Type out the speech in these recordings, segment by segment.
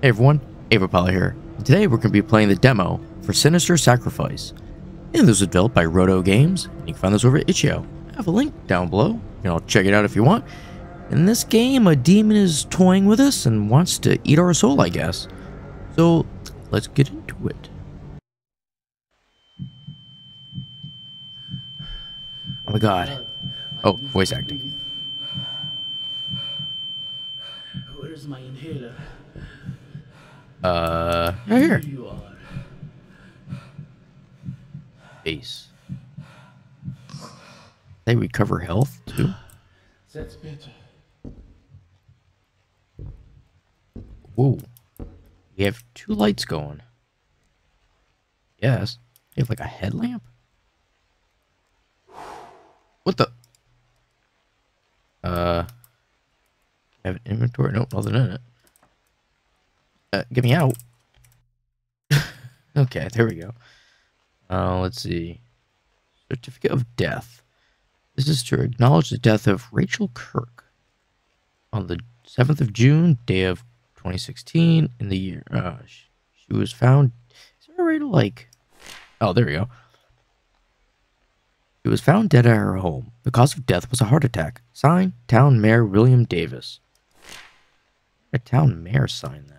Hey everyone, Evapilot here. Today we're going to be playing the demo for Sinister Sacrifice. And this was developed by Roto Games. You can find this over at itch.io. I have a link down below. You can all check it out if you want. In this game, a demon is toying with us and wants to eat our soul, I guess. So, let's get into it. Oh my god. Oh, voice acting. Where's my inhaler? Uh, right here. Here you are. Base. They recover health too. That's better. Whoa. We have two lights going. Yes. We have like a headlamp? What the? Uh. Have an inventory? Nope, nothing in it. Uh, get me out. okay, there we go. Uh, let's see. Certificate of death. This is to acknowledge the death of Rachel Kirk on the 7th of June, day of 2016, in the year. Uh, sh- she was found. Is there a way to like. Oh, there we go. She was found dead at her home. The cause of death was a heart attack. Signed, Town Mayor William Davis. A town mayor signed that.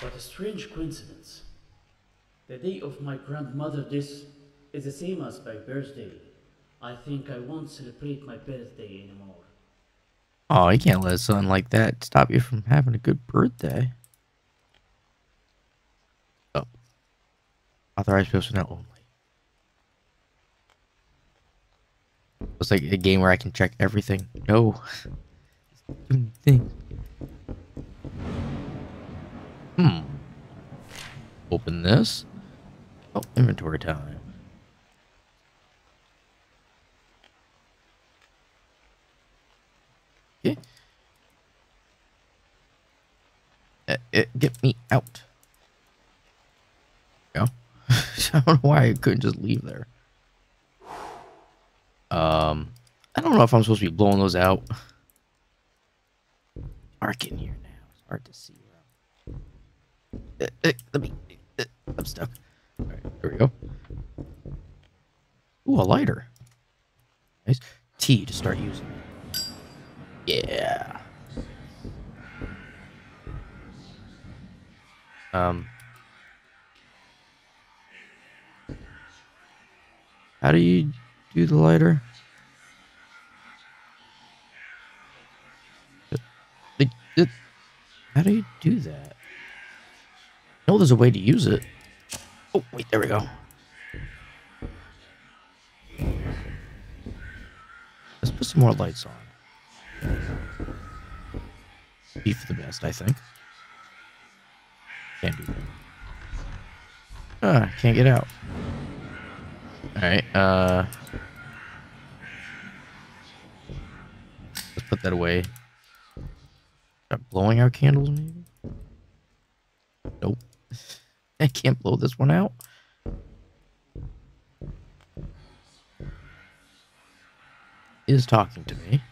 What a strange coincidence. The day of my grandmother this is the same as my birthday. I think I won't celebrate my birthday anymore. Oh, you can't let something like that stop you from having a good birthday. Oh. Authorized personnel only. It's like a game where I can check everything. No. Things. Hmm. Open this. Oh, inventory time. Okay. Uh, uh, get me out. Go. I don't know why I couldn't just leave there. Um, I don't know if I'm supposed to be blowing those out. Dark in here now. It's hard to see. Uh, uh, let me. Uh, I'm stuck. All right, there we go. Ooh, a lighter. Nice. T to start using. Yeah. Um. How do you do the lighter? How do you do that? Know there's a way to use it. Oh, wait, there we go. Let's put some more lights on. Be for the best, I think. Can't do that. Ah, can't get out. Alright, uh... Let's put that away. Start blowing our candles, maybe? Nope. I can't blow this one out. Is talking to me.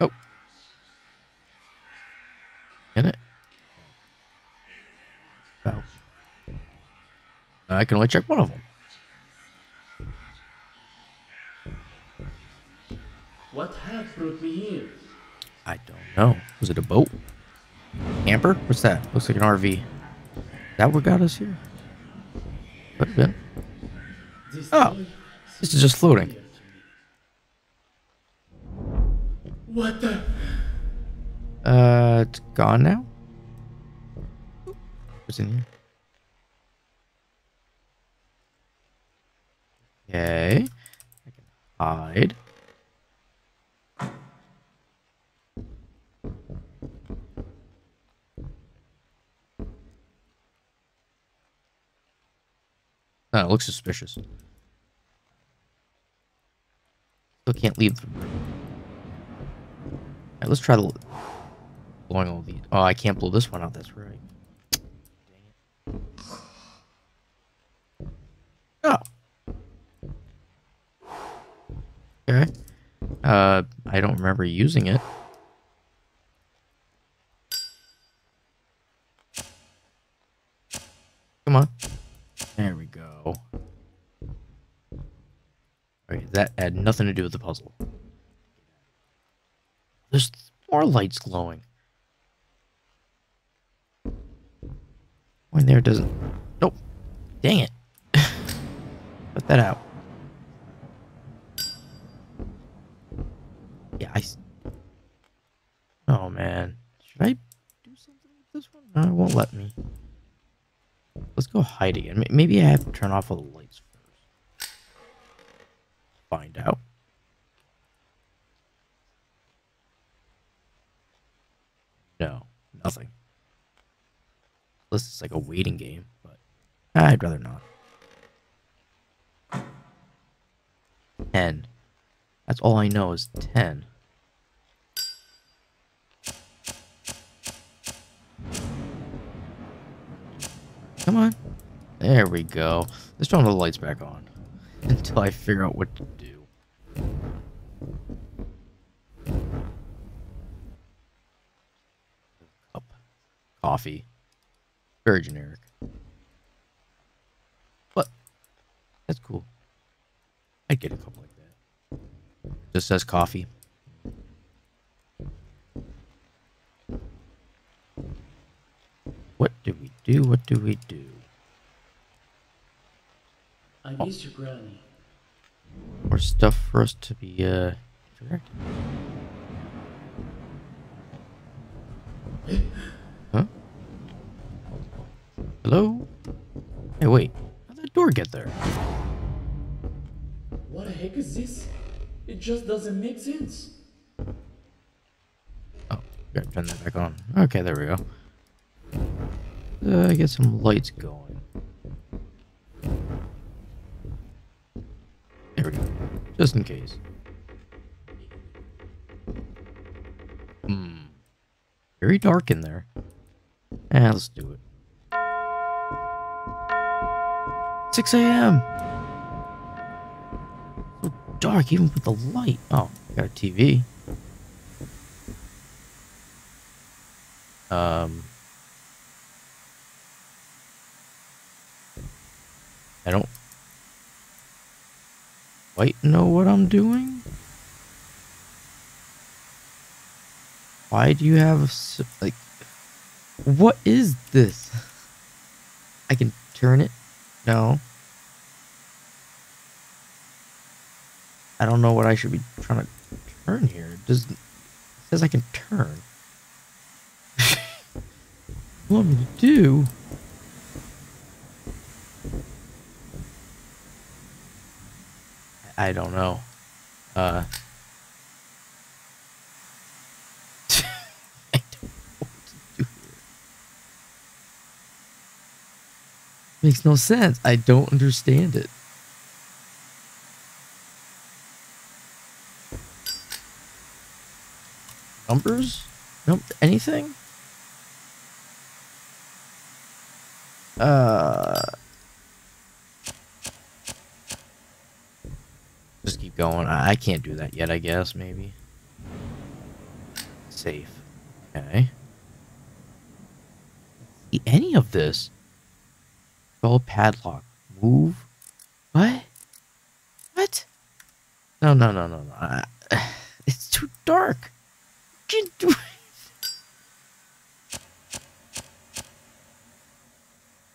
Oh. Can it? Oh. I can only check one of them. What have brought me here? I don't know. Was it a boat? Camper? What's that? Looks like an RV. That what got us here? Been. This Oh, This is just floating. familiar to me. What the? Uh, it's gone now? What's in here? Okay. I can hide. Oh, it looks suspicious. Still can't leave the room. Alright, let's try the blowing all these. Oh, I can't blow this one out. That's right. Dang it. Oh. Okay. Uh, I don't remember using it. Come on. There we go. Oh. Alright, that had nothing to do with the puzzle. There's more lights glowing. One there doesn't... Nope. Dang it. Put that out. Yeah, I... Oh, man. Should I do something with this one? No, it won't let me. Let's go hide again. Maybe I have to turn off all the lights first. Find out. No, nothing. This is like a waiting game, but I'd rather not. 10. That's all I know is 10. Come on. There we go. Let's turn the lights back on. Until I figure out what to do. Cup. Coffee. Very generic. But, that's cool. I'd get a cup like that. Just says coffee. What do? What do we do? I miss you, Granny. More stuff for us to be, uh, huh? Hello? Hey, wait. How'd that door get there? What the heck is this? It just doesn't make sense. Oh, gotta turn that back on. Okay, there we go. Uh, get some lights going. There we go. Just in case. Hmm. Very dark in there. Eh, let's do it. 6 a.m. So dark even with the light. Oh, got a TV. Um... I don't quite know what I'm doing. Why do you have a, like what is this? I can turn it? No. I don't know what I should be trying to turn here. It doesn't it says I can turn. what do you to do? I don't know. Uh, I don't know what to do. Makes no sense. I don't understand it. Numbers? Nope. Anything? Uh. Just keep going. I, can't do that yet, I guess, maybe. Safe. Okay. See any of this? Spell padlock. Move. What? What? No, no, no, no, no. I, it's too dark. Can't do it.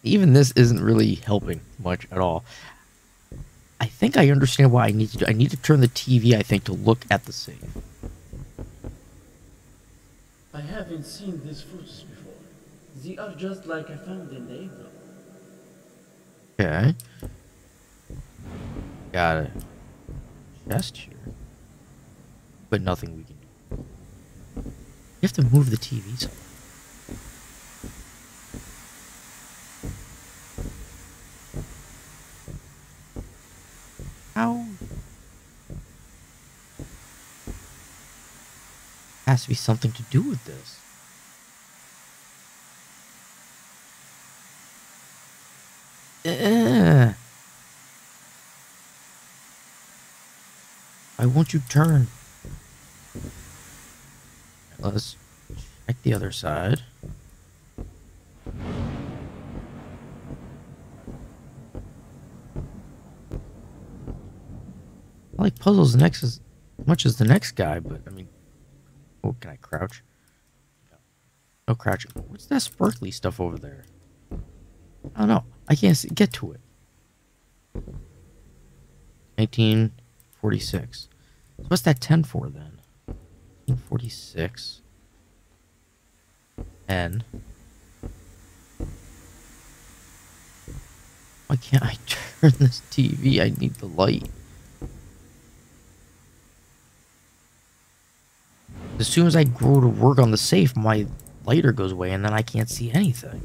Even this isn't really helping much at all. I think I understand why I need to do. I need to turn the TV, I think, to look at the safe. I haven't seen these fruits before. They are just like I found in the envelope. Okay. Got a chest here. But nothing we can do. You have to move the TV somewhere. How? Has to be something to do with this. Uh, why won't you turn? Let's check the other side. I like puzzles next as much as the next guy, but mean, oh, can I crouch? No, oh, no crouching. What's that sparkly stuff over there? I don't know. I can't see, get to it. 1946. So what's that 10 for then? 1946. 10. Why can't I turn this TV? I need the light. As soon as I go to work on the safe, my lighter goes away and then I can't see anything.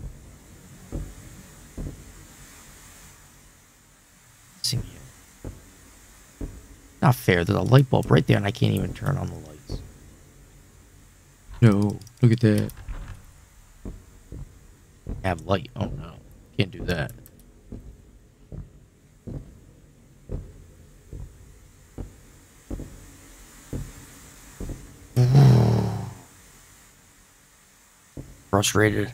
See Not fair. There's a light bulb right there and I can't even turn on the lights. No, look at that. Have light. Oh no. Can't do that. Frustrated.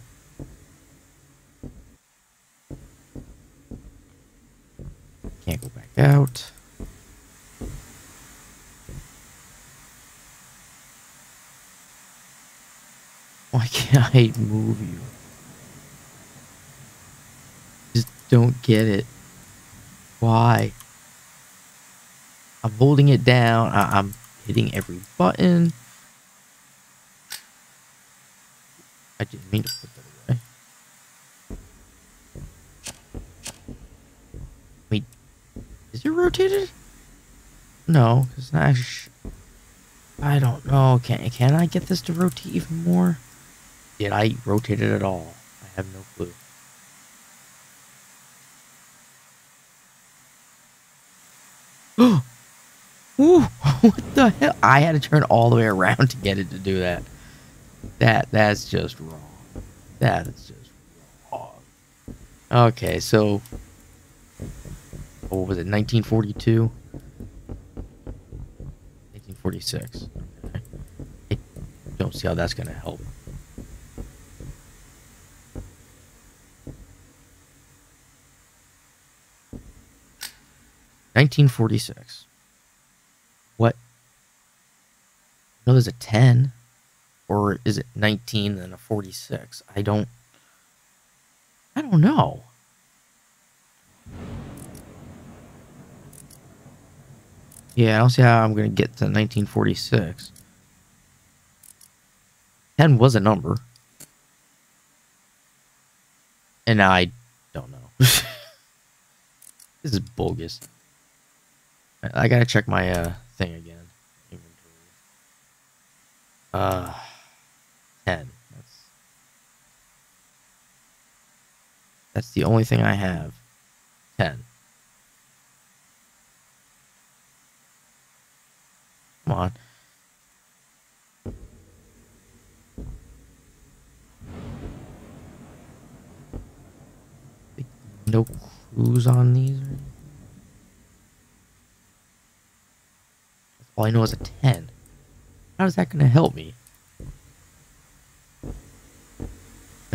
Can't go back out. Why can't I move you? Just don't get it. Why? I'm holding it down. I am hitting every button. I didn't mean to put that away. Wait, is it rotated? No, it's not. I don't know. Can can I get this to rotate even more? Did I rotate it at all? I have no clue. Ooh, what the hell? I had to turn all the way around to get it to do that. That that's just wrong. That is just wrong. Okay, so what was it? 1942. 1946. Okay. I don't see how that's gonna help. Nineteen forty six. What? No, there's a ten. Or is it 19 and a 46? I don't... I don't know. Yeah, I don't see how I'm going to get to 1946. 10 was a number. And I don't know. this is bogus. I gotta check my uh, thing again. Uh... 10. That's, that's the only thing I have. 10. Come on. No clues on these All I know is a 10. How is that going to help me?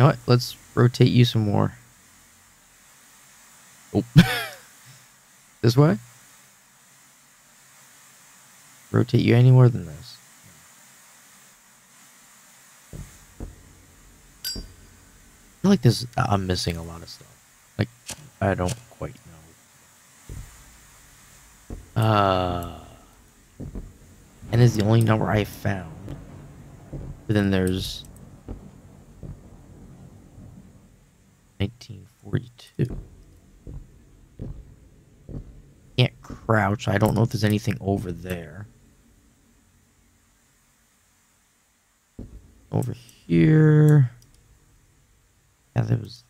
Know what? Let's rotate you some more. Oh. this way? Rotate you any more than this. I feel like this I'm missing a lot of stuff. Like I don't quite know. Uh and is the only number I found. But then there's 1942. Can't crouch. I don't know if there's anything over there. Over here. Yeah, there was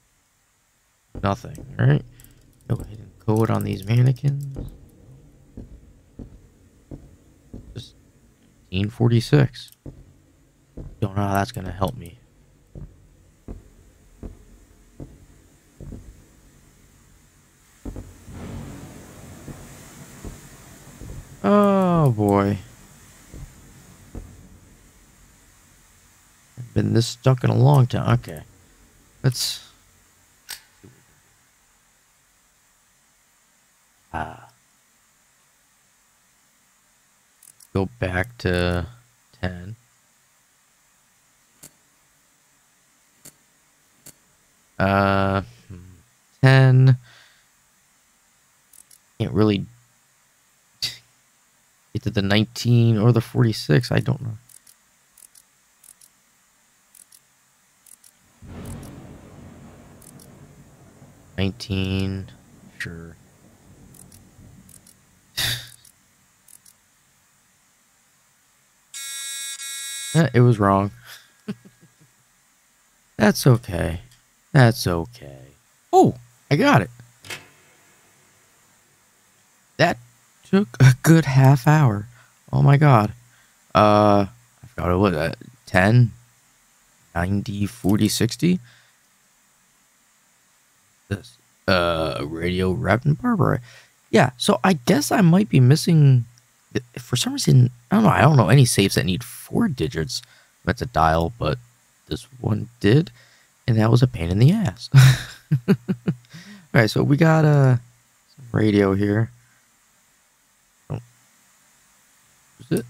nothing, right? No hidden code on these mannequins. Just 1946. Don't know how that's going to help me. Oh boy. I've been this stuck in a long time. Okay. Let's Ah. go back to 10. Uh, 10. Can't really to the 19 or the 46. I don't know. Nineteen, sure. Eh, it was wrong. That's okay. That's okay. Oh, I got it. That took a good half hour. Oh my god. Uh, I forgot it was uh, 10, 90, 40, 60. This, uh, radio wrapped in Barbara. Yeah, so I guess I might be missing, for some reason, I don't know, I don't know any safes that need four digits. That's a dial, but this one did, and that was a pain in the ass. All right, so we got uh, radio here. Is it?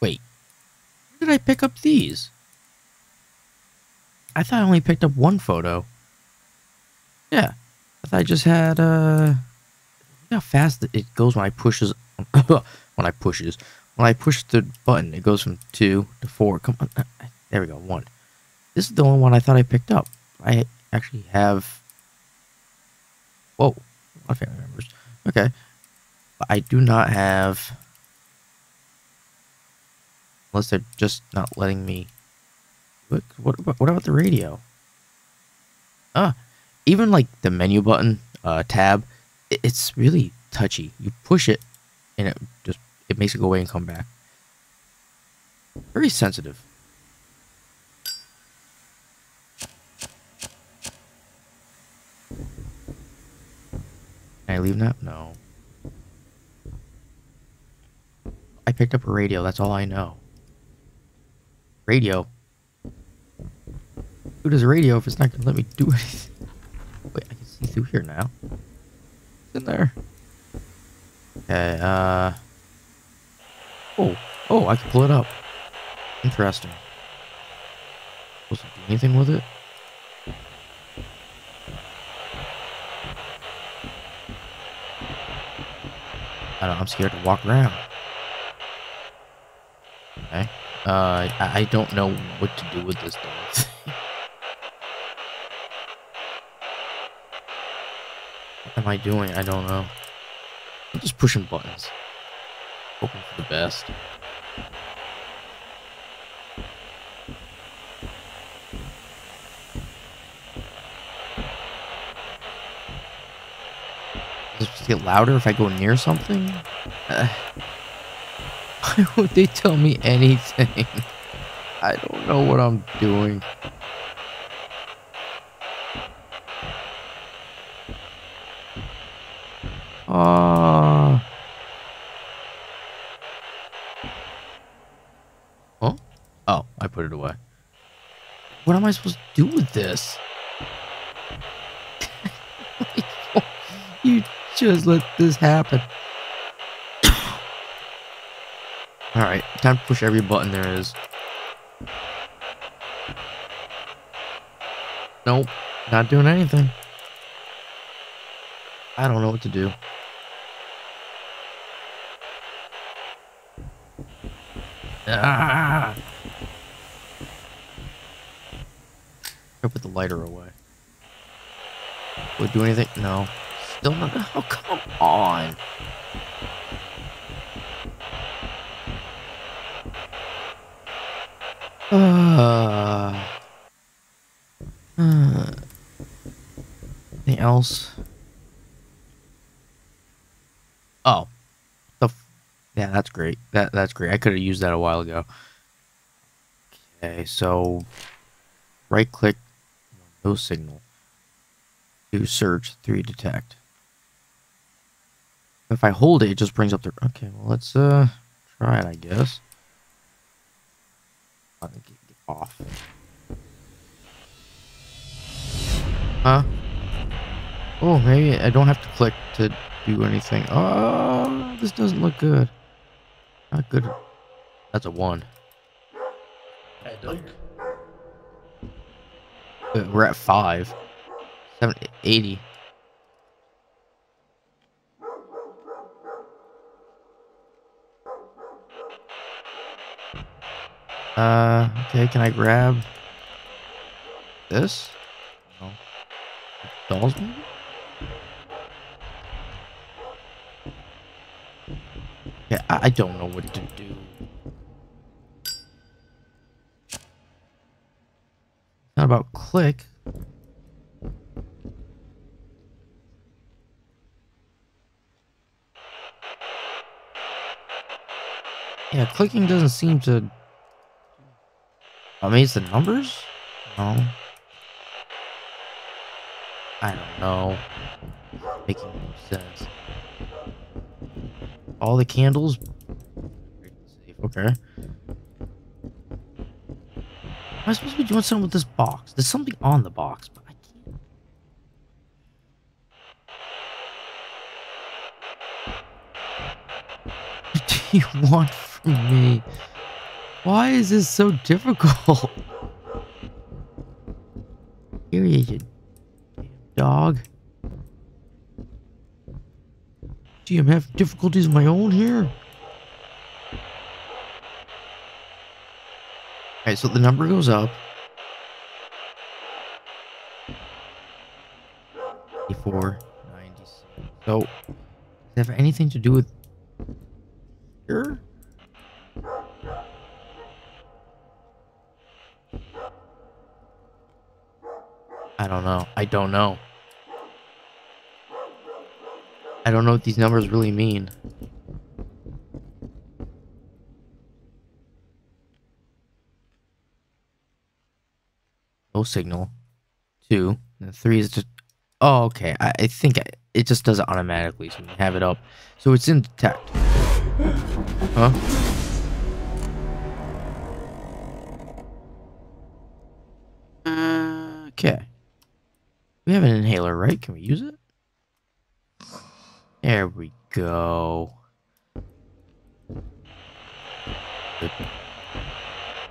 Wait. Where did I pick up these? I thought I only picked up one photo. Yeah. I thought I just had, uh... how fast it goes when I pushes... when I pushes. When I push the button, it goes from two to four. Come on. There we go. One. This is the only one I thought I picked up. I actually have... Whoa. A lot of family members. Okay. I do not have... Unless they're just not letting me... What, what, what about the radio? Ah, even like the menu button, uh, tab, it, it's really touchy. You push it, and it just it makes it go away and come back. Very sensitive. Can I leave now? No. I picked up a radio. That's all I know. Radio. Who does radio if it's not to let me do anything? Wait, I can see through here now. It's in there. Okay, uh... Oh, oh, I can pull it up. Interesting. To do anything with it? I don't know, I'm scared to walk around. Uh, I, I don't know what to do with this thing. what am I doing? I don't know. I'm just pushing buttons. Hoping for the best. Does it get louder if I go near something? Uh, why would they tell me anything? I don't know what I'm doing. Uh... Oh, I put it away. What am I supposed to do with this? you just let this happen. Alright, time to push every button there is. Nope, not doing anything. I don't know what to do. Ah! I put the lighter away. Would do anything? No. Still not. Oh, come on. Uh, uh, anything else? Oh, the yeah, that's great. That that's great. I could have used that a while ago. Okay, so right click, no signal. Do search, three detect. If I hold it, it just brings up the. Okay, well let's uh try it, I guess. Off. Huh? Oh, maybe I don't have to click to do anything. Oh, this doesn't look good. Not good. That's a one. Hey, Doug. Uh, We're at five. Seven, 80. Uh, okay, can I grab this? No. Dolls maybe? Yeah, I, I don't know what to do. Not about click. Yeah, clicking doesn't seem to. I mean, it's the numbers? No. I don't know. Making no sense. All the candles. Okay. Am I supposed to be doing something with this box? There's something on the box, but I can't. What do you want from me? Why is this so difficult? Here you, dog. Gee, I'm having difficulties of my own here. Alright, so the number goes up. 84, 96. So, does it have anything to do with I don't know. I don't know. I don't know what these numbers really mean. No signal. Two. And three is just. Oh, okay. I, I think I, it just does it automatically, so we have it up. So it's in detect. Huh? We have an inhaler, right? Can we use it? There we go.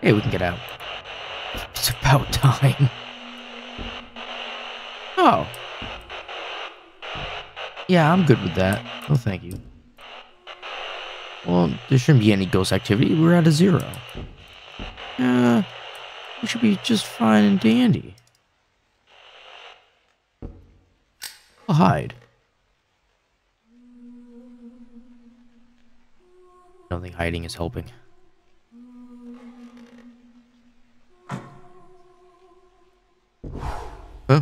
Hey, we can get out. It's about time. Oh. Yeah, I'm good with that. Oh, thank you. Well, there shouldn't be any ghost activity. We're at a zero. Uh, we should be just fine and dandy. I'll hide. I don't think hiding is helping. Huh?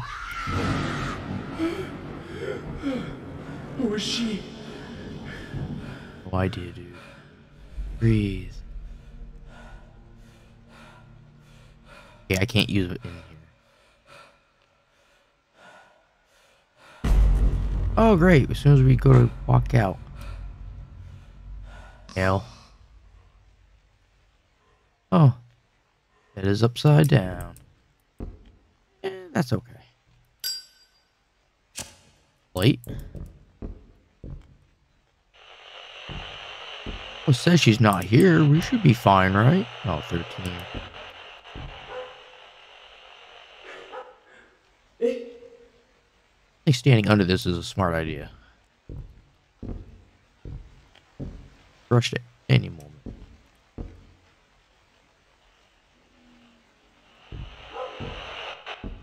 Who is she? No idea, dude. Breathe. Okay, I can't use it Oh, great. As soon as we go to walk out. Hell. Oh. It is upside down. Eh, that's okay. Light. Well, says she's not here. We should be fine, right? Oh, 13. Eh? I standing under this is a smart idea. Rushed at any moment.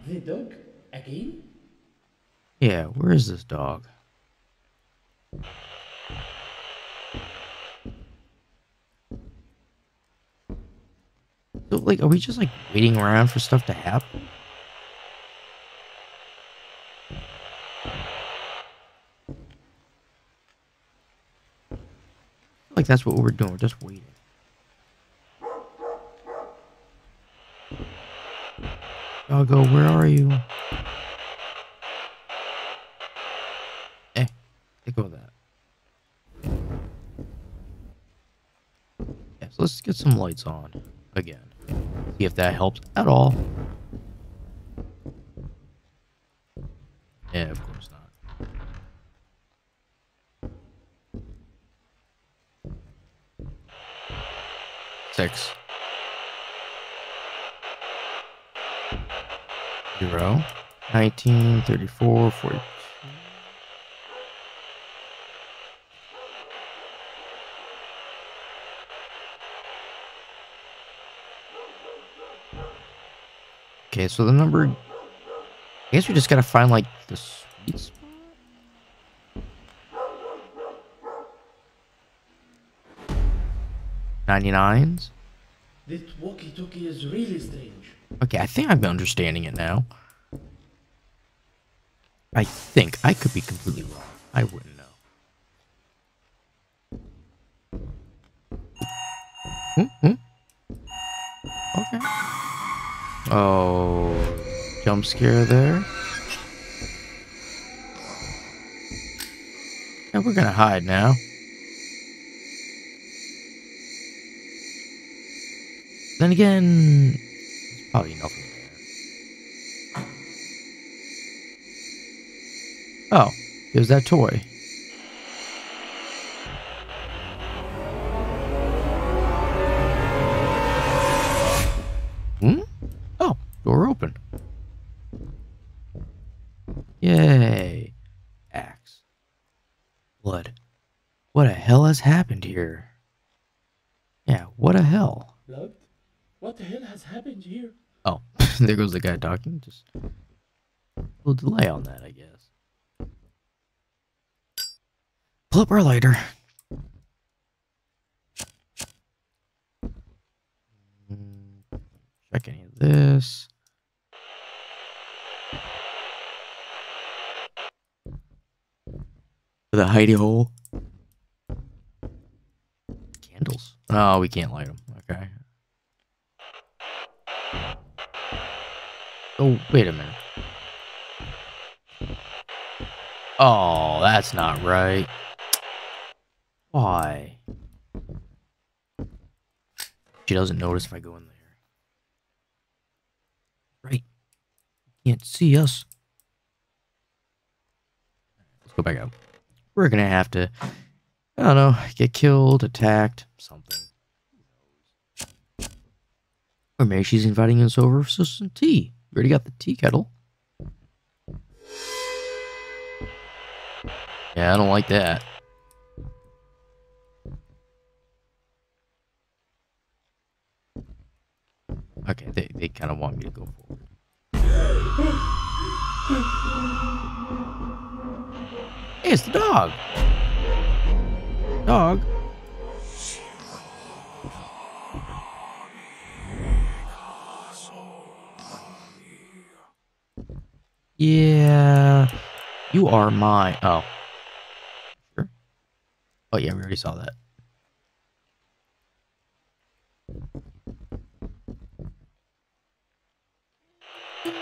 The dog? Again? Yeah, where is this dog? So, like, are we just, like, waiting around for stuff to happen? Like, that's what we're doing. We're just waiting. Doggo, where are you? Eh, let go that. Yeah, so let's get some lights on again. See if that helps at all. Yeah, of course not. Six. Zero. 19, 34, 42. Okay, so the number. I guess we just gotta find like the sweet spot. Ninety nines. This walkie-talkie is really strange. Okay, I think I'm understanding it now. I think I could be completely wrong. I wouldn't know. Hmm, hmm. Okay. Oh, jump scare there. And we're gonna hide now. Then again, probably nothing there. Oh, there's that toy. Hmm? Oh, door open. Yay. Axe. Blood. What the hell has happened here? Yeah, what a hell? Blood? What the hell has happened here? Oh, there goes the guy talking. Just a little delay on that, I guess. Pull up our lighter. Check any of this. The hidey hole. Candles. Oh, we can't light them. Oh, wait a minute. Oh, that's not right. Why? She doesn't notice if I go in there. Right. Can't see us. Let's go back out. We're gonna have to, I don't know, get killed, attacked, something. Or maybe she's inviting us over for some tea. Already got the tea kettle. Yeah, I don't like that. Okay, they, they kind of want me to go forward. Hey, it's the dog. Dog. Yeah. You are my. Oh. Sure. Oh, yeah, we already saw that.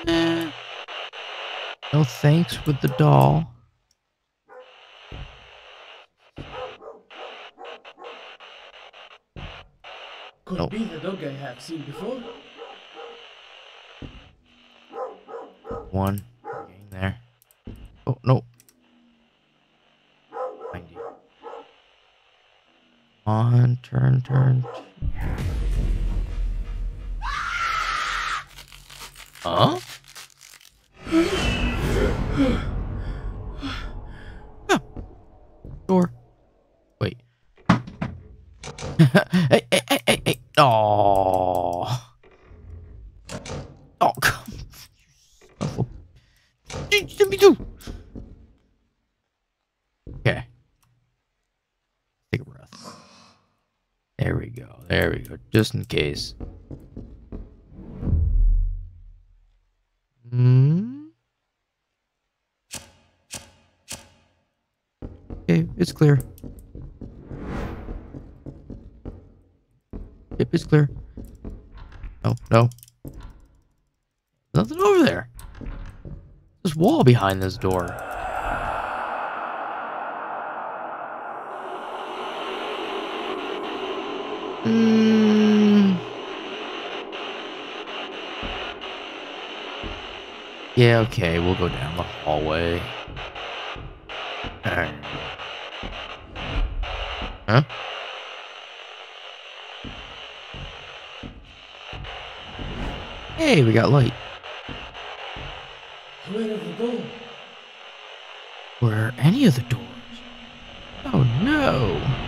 Eh. No thanks with the doll. Could Nope. be the dog I have seen before. One. Getting there. Oh, no. 90. On, turn, turn. Huh? Huh. Door. Wait. hey, hey, hey, hey, hey. Oh. Oh, come. Oh. Let me do. Okay. Take a breath. There we go. There we go. Just in case. Hmm. Okay, it's clear. Yep, it's clear. No, no. Nothing over there. This wall behind this door. Mm. Yeah, okay, we'll go down the hallway. Huh? Hey, we got light. Where are the door? Where are any of the doors? Oh no!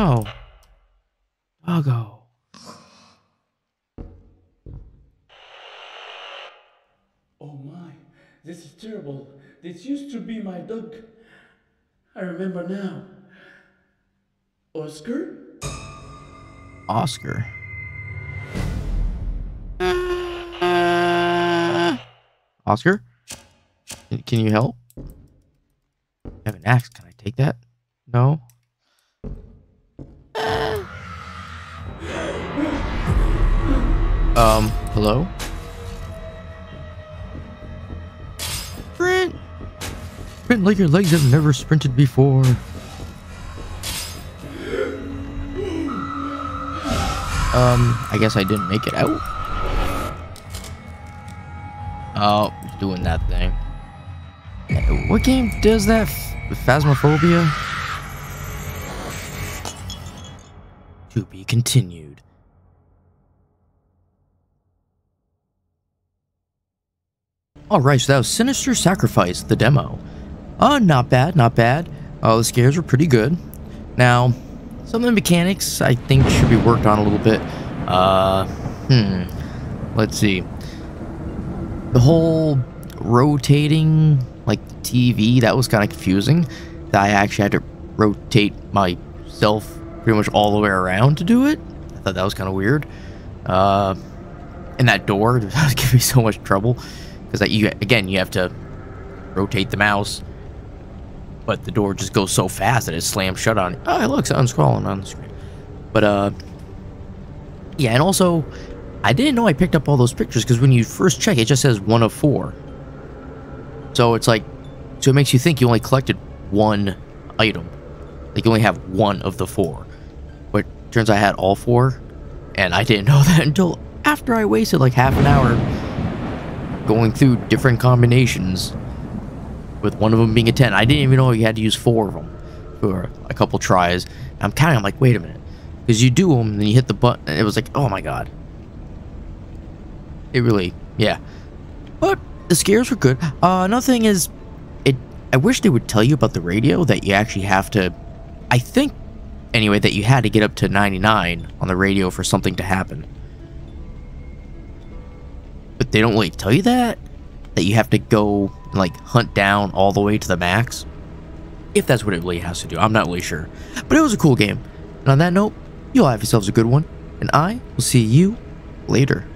Oh no! Doggo. Oh my, this is terrible. This used to be my dog. I remember now. Oscar? Oscar. Oscar? Can- Can you help? I have an axe. Can I take that? No? Um, hello? Sprint! Sprint like your legs have never sprinted before. Um, I guess I didn't make it out. Oh, doing that thing. What game does that? F- Phasmophobia? To be continued. Alright, so that was Sinister Sacrifice, the demo. Uh, not bad, not bad. Uh, the scares were pretty good. Now, some of the mechanics I think should be worked on a little bit. Uh, hmm. Let's see. The whole rotating, like TV, that was kind of confusing. That I actually had to rotate myself pretty much all the way around to do it. I thought that was kind of weird. Uh, and that door that was giving me so much trouble because you again you have to rotate the mouse but the door just goes so fast that it slams shut on. Oh, it looks unscrolling on the screen. But uh, yeah, and also, I didn't know I picked up all those pictures because when you first check, it just says one of four. So it's like, so it makes you think you only collected one item. Like you only have one of the four. But turns out I had all four, and I didn't know that until after I wasted like half an hour going through different combinations with one of them being a 10. I didn't even know you had to use four of them for a couple tries. I'm counting, I'm like, wait a minute. Because you do them, and then you hit the button, and it was like, oh my god. It really, yeah. But the scares were good. Uh, another thing is, it. I wish they would tell you about the radio that you actually have to. I think, anyway, that you had to get up to 99 on the radio for something to happen. But they don't really tell you that. That you have to go like hunt down all the way to the max. If that's what it really has to do, I'm not really sure. But it was a cool game. And on that note, you all have yourselves a good one, and I will see you later.